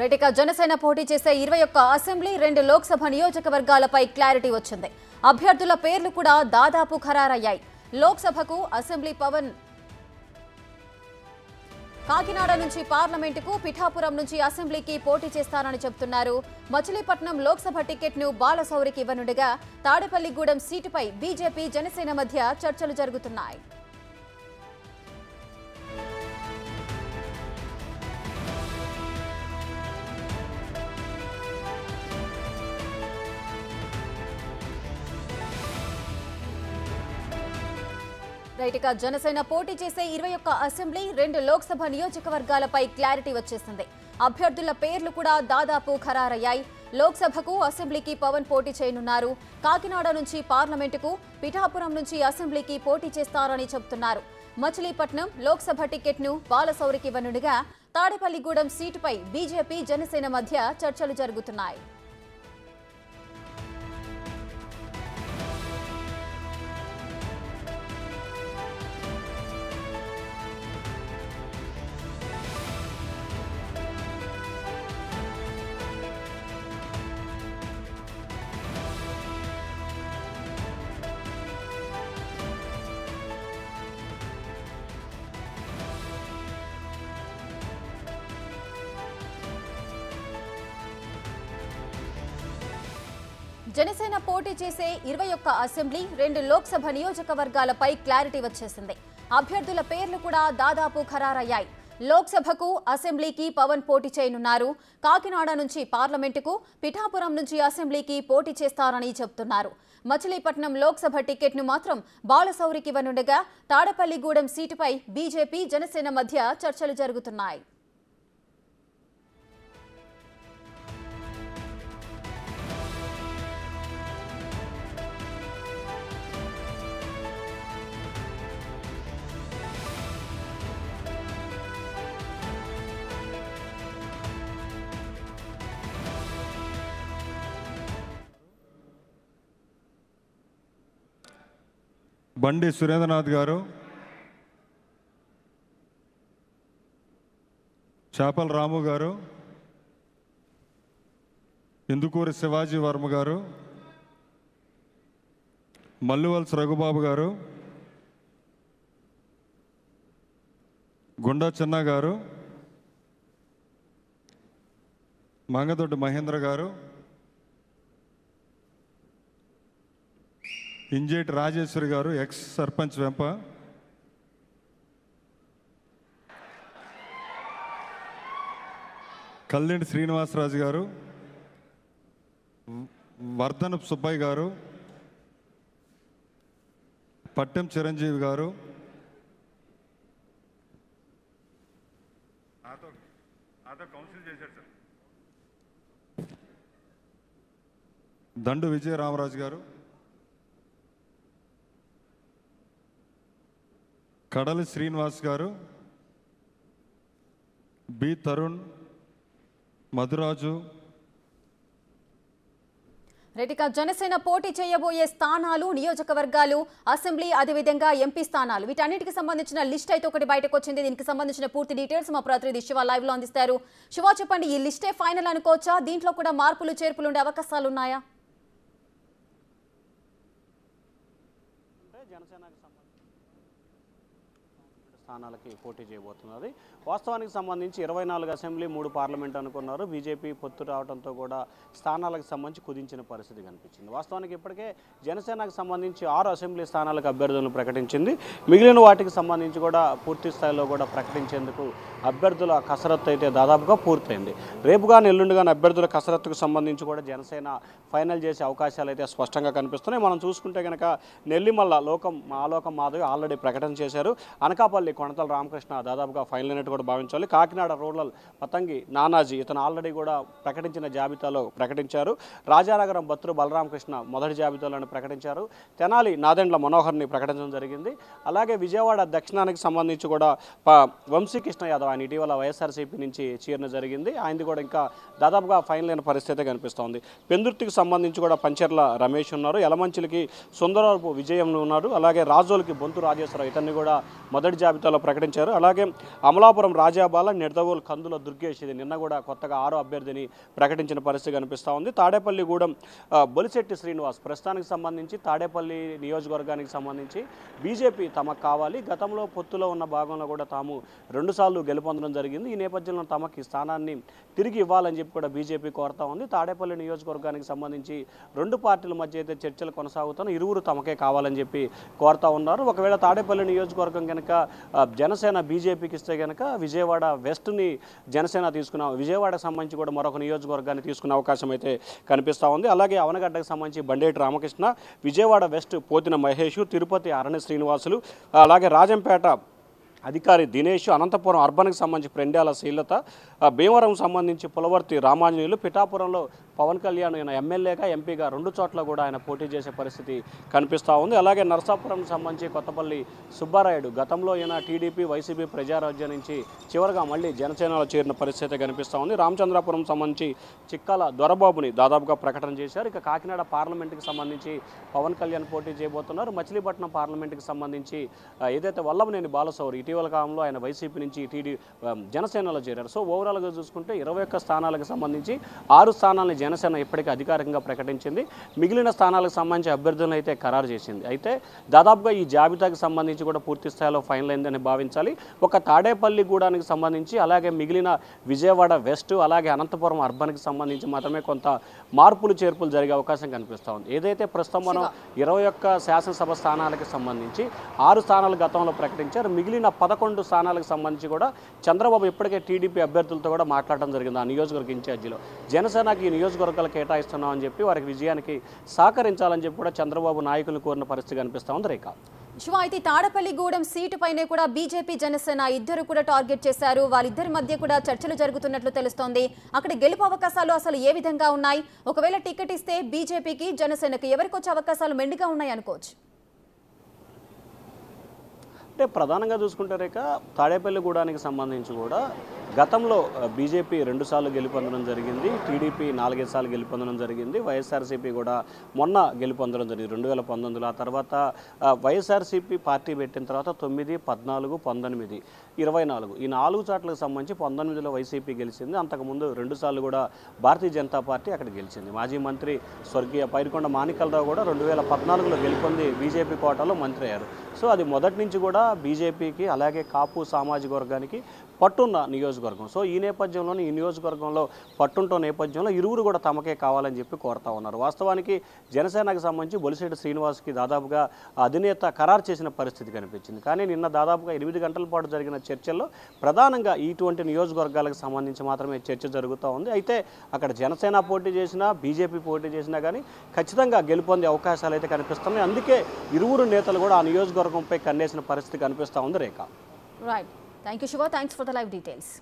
Right Janasena పోటీ చేసే ఇరవై ఒక్క అసెంబ్లీ రెండు లోక్సభ నియోజకవర్గాలపై క్లారిటీ వచ్చింది. అభ్యర్థుల పేర్లు కూడా దాదాపు ఖరారయ్యాయి. లోక్సభకు అసెంబ్లీ పవన్ కాకినాడ నుంచి పార్లమెంటుకు పిఠాపురం నుంచి అసెంబ్లీకి పోటీ చేస్తారని చెబుతున్నారు. మచిలీపట్నం లోక్సభ టికెట్ను బాలసౌరికి ఇవ్వనుండగా తాడేపల్లిగూడెం సీటుపై బీజేపీ జనసేన మధ్య చర్చలు జరుగుతున్నాయి. రైట్ ఇక జనసేన పోటీ చేసే ఇరవై ఒక్క అసెంబ్లీ రెండు లోక్సభ నియోజకవర్గాలపై క్లారిటీ వచ్చేసింది. అభ్యర్థుల పేర్లు కూడా దాదాపు ఖరారయ్యాయి. లోక్సభకు అసెంబ్లీకి పవన్ పోటీ చేయనున్నారు. కాకినాడ నుంచి పార్లమెంటుకు పిఠాపురం నుంచి అసెంబ్లీకి పోటీ చేస్తారని చెబుతున్నారు. మచిలీపట్నం లోక్సభ టికెట్ను బాలసౌరికి ఇవ్వనుండగా తాడేపల్లిగూడెం సీటుపై బీజేపీ జనసేన మధ్య చర్చలు జరుగుతున్నాయి. జనసేన పోటీ చేసే ఇరవై ఒక్క అసెంబ్లీ రెండు లోక్సభ నియోజకవర్గాలపై క్లారిటీ వచ్చేసింది. అభ్యర్థుల పేర్లు కూడా దాదాపు ఖరారయ్యాయి. లోక్సభకు అసెంబ్లీకి పవన్ పోటీ చేయనున్నారు. కాకినాడ నుంచి పార్లమెంటుకు పిఠాపురం నుంచి అసెంబ్లీకి పోటీ చేస్తారని చెబుతున్నారు. మచిలీపట్నం లోక్సభ టికెట్ను మాత్రం బాలసౌరికి ఇవ్వనుండగా తాడపల్లిగూడెం సీటుపై బీజేపీ జనసేన మధ్య చర్చలు జరుగుతున్నాయి. బండి సురేంద్రనాథ్ గారు చేపల రాము గారు ఇందుకూరి శివాజీ వర్మ గారు మల్లువల్స్ రఘుబాబు గారు గుండా చిన్న గారు మంగదొడ్డి మహేంద్ర గారు ఇంజేటి రాజేశ్వరి గారు ఎక్స్ సర్పంచ్ వెంప. కల్లెండి శ్రీనివాసరాజు గారు వర్ధనపు సుబ్బయ్య గారు పట్టెం చిరంజీవి గారు. దండు విజయరామరాజు గారు. కడలి శ్రీనివాస్ గారు బి తరుణ్ మధురాజు. రెటిక జనసేన పోటీ చేయబోయే స్థానాలు నియోజకవర్గాలు అసెంబ్లీ అదేవిధంగా ఎంపీ స్థానాలు. వీటన్నిటికి సంబంధించిన లిస్ట్ అయితే ఒకటి బయటకు వచ్చింది. దీనికి సంబంధించిన పూర్తి డీటెయిల్స్ మా ప్రతినిధి శివ లైవ్లో అందిస్తారు. శివ చెప్పండి ఈ లిస్టే ఫైనల్ అనుకోవచ్చా? దీంట్లో కూడా మార్పులు చేర్పులు ఉండే అవకాశాలు ఉన్నాయా అంటే జనసేనకు సంబంధించి స్థానాలకి పోటీ చేయబోతున్నది. వాస్తవానికి సంబంధించి ఇరవై నాలుగు అసెంబ్లీ మూడు పార్లమెంట్ అనుకున్నారు. బీజేపీ పొత్తు రావడంతో కూడా స్థానాలకు సంబంధించి కుదించిన పరిస్థితి కనిపించింది. వాస్తవానికి ఇప్పటికే జనసేనకు సంబంధించి ఆరు అసెంబ్లీ స్థానాలకు అభ్యర్థులను ప్రకటించింది. మిగిలిన వాటికి సంబంధించి కూడా పూర్తి స్థాయిలో కూడా ప్రకటించేందుకు అభ్యర్థుల కసరత్తు అయితే దాదాపుగా పూర్తయింది. రేపుగా ఎల్లుండిగా అభ్యర్థుల కసరత్తుకు సంబంధించి కూడా జనసేన ఫైనల్ చేసే అవకాశాలు అయితే స్పష్టంగా కనిపిస్తున్నాయి. మనం చూసుకుంటే కనుక నెల్లిమల్ల లోకం ఆలోకం మాధవి ఆల్రెడీ ప్రకటన చేశారు. అనకాపల్లి కొణతల రామకృష్ణ దాదాపుగా ఫైనల్ అయినట్టు కూడా భావించాలి. కాకినాడ రూరల్ పతంగి నానాజీ ఇతను ఆల్రెడీ కూడా ప్రకటించిన జాబితాలో ప్రకటించారు. రాజానగరం బత్తురు బలరామకృష్ణ మొదటి జాబితాలోనే ప్రకటించారు. తెనాలి నాదెండ్ల మనోహర్ని ప్రకటించడం జరిగింది. అలాగే విజయవాడ దక్షిణానికి సంబంధించి కూడా వంశీకృష్ణ యాదవ్ ఆయన ఇటీవల వైఎస్ఆర్సీపీ నుంచి చీరణ జరిగింది. ఆయనది కూడా ఇంకా దాదాపుగా ఫైనల్ అయిన పరిస్థితి కనిపిస్తోంది. పెందుర్తికి సంబంధించి కూడా పంచర్ల రమేష్ ఉన్నారు. యలమంచిలికి సుందరపు విజయంలో ఉన్నారు అలాగే రాజోలకి బొంతు రాజేశ్వరరావు ఇతన్ని కూడా మొదటి జాబితా జాబితాలో ప్రకటించారు. అలాగే అమలాపురం రాజాబాల నిడదవోలు కందుల దుర్గేష్ ఇది నిన్న కూడా కొత్తగా ఆరో అభ్యర్థిని ప్రకటించిన పరిస్థితి కనిపిస్తూ ఉంది. తాడేపల్లిగూడెం బొలిశెట్టి శ్రీనివాస్ ప్రస్తుతానికి సంబంధించి తాడేపల్లి నియోజకవర్గానికి సంబంధించి బీజేపీ తమకు కావాలి. గతంలో పొత్తులో ఉన్న భాగంలో కూడా తాము రెండుసార్లు గెలుపొందడం జరిగింది. ఈ నేపథ్యంలో తమకు స్థానాన్ని తిరిగి ఇవ్వాలని చెప్పి కూడా బీజేపీ కోరుతా ఉంది. తాడేపల్లి నియోజకవర్గానికి సంబంధించి రెండు పార్టీల మధ్య అయితే చర్చలు కొనసాగుతున్న ఇరువురు తమకే కావాలని చెప్పి కోరుతా ఉన్నారు. ఒకవేళ తాడేపల్లి నియోజకవర్గం కనుక జనసేన బీజేపీకి ఇస్తే కనుక విజయవాడ వెస్ట్ని జనసేన తీసుకున్న విజయవాడకు సంబంధించి కూడా మరొక నియోజకవర్గాన్ని తీసుకునే అవకాశం అయితే కనిపిస్తూ ఉంది. అలాగే అవనగడ్డకు సంబంధించి బండేటి రామకృష్ణ విజయవాడ వెస్ట్ పోతిన మహేష్ తిరుపతి అరణ్య శ్రీనివాసులు అలాగే రాజంపేట అధికారి దినేష్ అనంతపురం అర్బన్కి సంబంధించి ప్రెండ్యాల శీలత భీమవరం సంబంధించి పులవర్తి రామాంజనేయులు పిఠాపురంలో పవన్ కళ్యాణ్ ఆయన ఎమ్మెల్యేగా ఎంపీగా రెండు చోట్ల కూడా ఆయన పోటీ చేసే పరిస్థితి కనిపిస్తూ ఉంది. అలాగే నరసాపురం సంబంధించి కొత్తపల్లి సుబ్బారాయుడు గతంలో ఈయన టీడీపీ వైసీపీ ప్రజారాజ్యం నుంచి చివరిగా మళ్ళీ జనసేనలో చేరిన పరిస్థితి కనిపిస్తూ ఉంది. రామచంద్రాపురం సంబంధించి చిక్కాల దొరబాబుని దాదాపుగా ప్రకటన చేశారు. ఇక కాకినాడ పార్లమెంటుకి సంబంధించి పవన్ కళ్యాణ్ పోటీ చేయబోతున్నారు. మచిలీపట్నం పార్లమెంటుకి సంబంధించి ఏదైతే వల్లభనేని బాలసౌరి ఇటీవల కాలంలో ఆయన వైసీపీ నుంచి టీడీ జనసేనలో చేరారు. సో ఓవరాల్గా చూసుకుంటే ఇరవై ఒక్క స్థానాలకు సంబంధించి ఆరు స్థానాలని జనసేన ఇప్పటికే అధికారికంగా ప్రకటించింది. మిగిలిన స్థానాలకు సంబంధించి అభ్యర్థులను అయితే ఖరారు చేసింది. అయితే దాదాపుగా ఈ జాబితాకి సంబంధించి కూడా పూర్తి స్థాయిలో ఫైనల్ అయిందని భావించాలి. ఒక తాడేపల్లి గూడానికి సంబంధించి అలాగే మిగిలిన విజయవాడ వెస్ట్ అలాగే అనంతపురం అర్బన్కి సంబంధించి మాత్రమే కొంత మార్పులు చేర్పులు జరిగే అవకాశం కనిపిస్తూ ఉంది. ఏదైతే ప్రస్తుతం మనం ఇరవై ఒక్క శాసనసభ స్థానాలకు సంబంధించి ఆరు స్థానాలు గతంలో ప్రకటించారు. మిగిలిన పదకొండు స్థానాలకు సంబంధించి కూడా చంద్రబాబు ఇప్పటికే టీడీపీ అభ్యర్థులతో కూడా మాట్లాడడం జరిగింది ఆ నియోజకవర్గ ఇన్ఛార్జీలో. జనసేనకి ఈ నియోజకవర్గాలు కేటాయిస్తున్నాం అని చెప్పి వారికి విజయానికి సహకరించాలని చెప్పి కూడా చంద్రబాబు నాయకులు కోరిన పరిస్థితి కనిపిస్తూ ఉంది రేఖ. శివ అయితే తాడపల్లిగూడెం సీటు పైనే కూడా బీజేపీ జనసేన ఇద్దరు కూడా టార్గెట్ చేశారు. వాళ్ళిద్దరి మధ్య కూడా చర్చలు జరుగుతున్నట్లు తెలుస్తోంది. అక్కడ గెలుపు అవకాశాలు అసలు ఏ విధంగా ఉన్నాయి? ఒకవేళ టికెట్ ఇస్తే బీజేపీకి జనసేనకి ఎవరికి వచ్చే అవకాశాలు మెండుగా ఉన్నాయి అనుకోవచ్చు? అంటే ప్రధానంగా చూసుకుంటే రేఖ తాడేపల్లిగూడానికి సంబంధించి కూడా గతంలో బీజేపీ రెండుసార్లు గెలుపొందడం జరిగింది టీడీపీ నాలుగైదు సార్లు గెలుపొందడం జరిగింది వైఎస్ఆర్సీపీ కూడా మొన్న గెలుపొందడం జరిగింది రెండు వేల పంతొమ్మిదిలో. ఆ తర్వాత వైఎస్ఆర్సీపీ పార్టీ పెట్టిన తర్వాత తొమ్మిది పద్నాలుగు పంతొమ్మిది ఇరవై నాలుగు. ఈ నాలుగు చోట్లకు సంబంధించి పంతొమ్మిదిలో వైసీపీ గెలిచింది. అంతకుముందు రెండుసార్లు కూడా భారతీయ జనతా పార్టీ అక్కడ గెలిచింది. మాజీ మంత్రి స్వర్గీయ పైరుకొండ మాణికలరావు కూడా రెండు వేల పద్నాలుగులో గెలుపొంది బీజేపీ కోటాలో మంత్రి అయ్యారు. సో అది మొదటి నుంచి కూడా బీజేపీకి అలాగే కాపు సామాజిక వర్గానికి పట్టున్న నియోజకవర్గం. సో ఈ నేపథ్యంలోనే ఈ నియోజకవర్గంలో పట్టుంటో నేపథ్యంలో ఇరువురు కూడా తమకే కావాలని చెప్పి కోరుతా ఉన్నారు. వాస్తవానికి జనసేనకు సంబంధించి బొలిశెట్టి శ్రీనివాస్కి దాదాపుగా అధినేత ఖరారు చేసిన పరిస్థితి కనిపించింది. కానీ నిన్న దాదాపుగా ఎనిమిది గంటల పాటు జరిగిన చర్చల్లో ప్రధానంగా ఇటువంటి నియోజకవర్గాలకు సంబంధించి మాత్రమే చర్చ జరుగుతూ ఉంది. అయితే అక్కడ జనసేన పోటీ చేసినా బీజేపీ పోటీ చేసినా కానీ ఖచ్చితంగా గెలుపొందే అవకాశాలు అయితే కనిపిస్తున్నాయి. అందుకే ఇరువురు నేతలు కూడా ఆ నియోజకవర్గంపై కన్నేసిన పరిస్థితి కనిపిస్తూ ఉంది Rekha. Right Thank you, Shiva. Thanks for the live details.